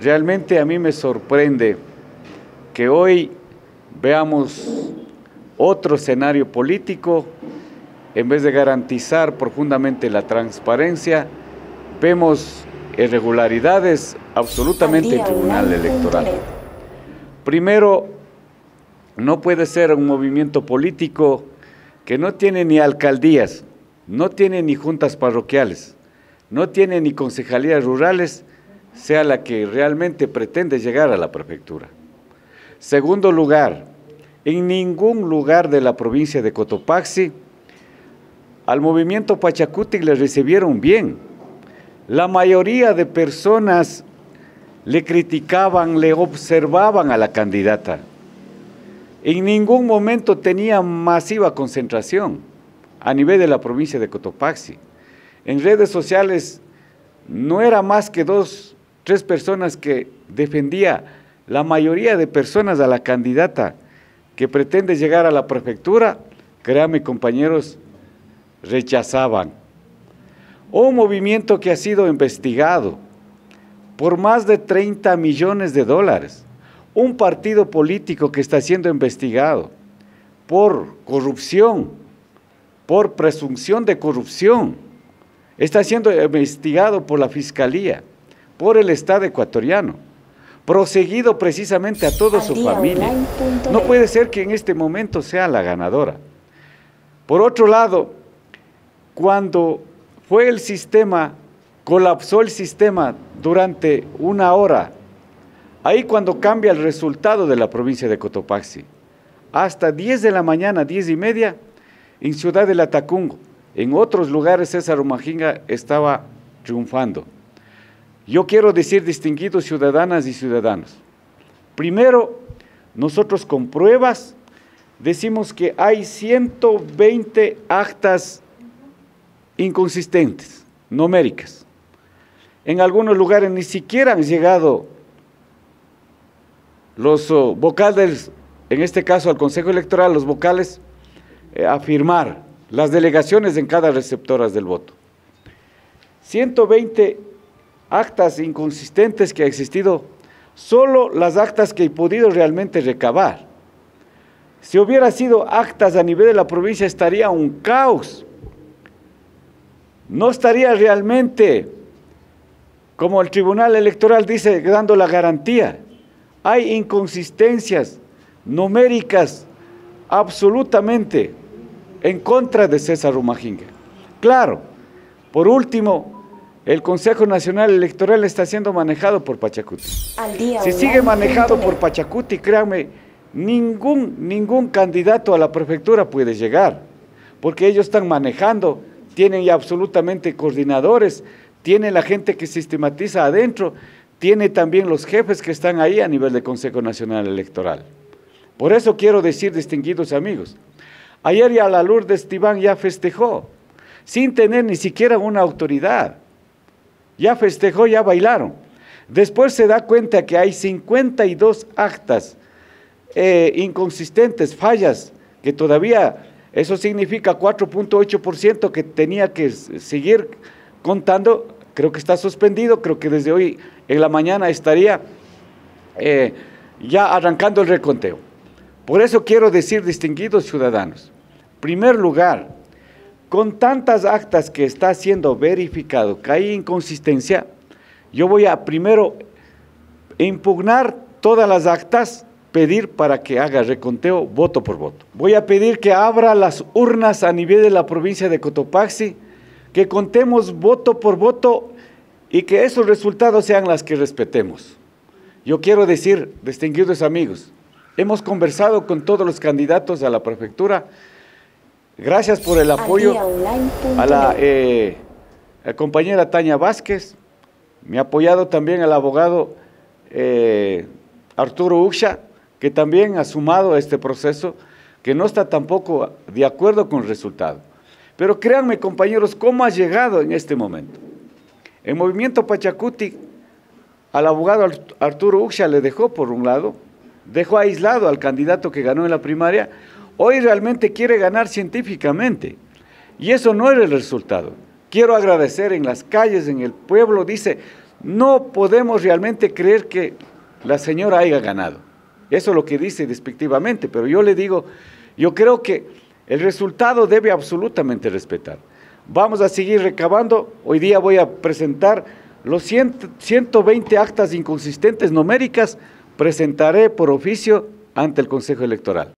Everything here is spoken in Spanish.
realmente a mí me sorprende que hoy veamos otro escenario político, en vez de garantizar profundamente la transparencia, vemos irregularidades absolutamente en el Tribunal Electoral. Primero, no puede ser un movimiento político que no tiene ni alcaldías, no tiene ni juntas parroquiales, no tiene ni concejalías rurales, sea la que realmente pretende llegar a la prefectura. Segundo lugar, en ningún lugar de la provincia de Cotopaxi al movimiento Pachacuti le recibieron bien. La mayoría de personas le criticaban, le observaban a la candidata. En ningún momento tenía masiva concentración a nivel de la provincia de Cotopaxi. En redes sociales no era más que dos, tres personas que defendía la mayoría de personas a la candidata que pretende llegar a la prefectura, créanme compañeros, rechazaban. Un movimiento que ha sido investigado por más de 30 millones de dólares. Un partido político que está siendo investigado por corrupción, por presunción de corrupción, está siendo investigado por la Fiscalía, por el Estado ecuatoriano, proseguido precisamente a toda su familia. No puede ser que en este momento sea la ganadora. Por otro lado, cuando fue el sistema, colapsó el sistema durante una hora Ahí cuando cambia el resultado de la provincia de Cotopaxi, hasta 10 de la mañana, 10 y media, en Ciudad del Atacungo, en otros lugares César Umajinga estaba triunfando. Yo quiero decir, distinguidos ciudadanas y ciudadanos, primero, nosotros con pruebas decimos que hay 120 actas inconsistentes, numéricas. En algunos lugares ni siquiera han llegado los oh, vocales, en este caso al Consejo Electoral, los vocales, eh, a firmar las delegaciones en cada receptoras del voto. 120 actas inconsistentes que ha existido, solo las actas que he podido realmente recabar. Si hubiera sido actas a nivel de la provincia estaría un caos. No estaría realmente, como el Tribunal Electoral dice, dando la garantía hay inconsistencias numéricas absolutamente en contra de César Rumajinga. Claro, por último, el Consejo Nacional Electoral está siendo manejado por Pachacuti. si sigue manejado por Pachacuti, créanme, ningún, ningún candidato a la prefectura puede llegar, porque ellos están manejando, tienen ya absolutamente coordinadores, tienen la gente que sistematiza adentro tiene también los jefes que están ahí a nivel del Consejo Nacional Electoral. Por eso quiero decir, distinguidos amigos, ayer ya la Lourdes Tibán ya festejó, sin tener ni siquiera una autoridad. Ya festejó, ya bailaron. Después se da cuenta que hay 52 actas eh, inconsistentes, fallas, que todavía, eso significa 4.8% que tenía que seguir contando, creo que está suspendido, creo que desde hoy en la mañana estaría eh, ya arrancando el reconteo. Por eso quiero decir, distinguidos ciudadanos, primer lugar, con tantas actas que está siendo verificado que hay inconsistencia, yo voy a primero impugnar todas las actas, pedir para que haga reconteo voto por voto. Voy a pedir que abra las urnas a nivel de la provincia de Cotopaxi, que contemos voto por voto y que esos resultados sean las que respetemos. Yo quiero decir, distinguidos amigos, hemos conversado con todos los candidatos a la prefectura. Gracias por el apoyo a la, eh, compañera Tania Vázquez. Me ha apoyado también el abogado eh, Arturo Uxa, que también ha sumado a este proceso, que no está tampoco de acuerdo con el resultado. Pero créanme, compañeros, cómo ha llegado en este momento. El movimiento Pachacuti al abogado Arturo Uxa le dejó por un lado, dejó aislado al candidato que ganó en la primaria, hoy realmente quiere ganar científicamente. Y eso no era el resultado. Quiero agradecer en las calles, en el pueblo, dice, no podemos realmente creer que la señora haya ganado. Eso es lo que dice despectivamente, pero yo le digo, yo creo que el resultado debe absolutamente respetar. Vamos a seguir recabando. Hoy día voy a presentar los 120 actas inconsistentes numéricas, presentaré por oficio ante el Consejo Electoral.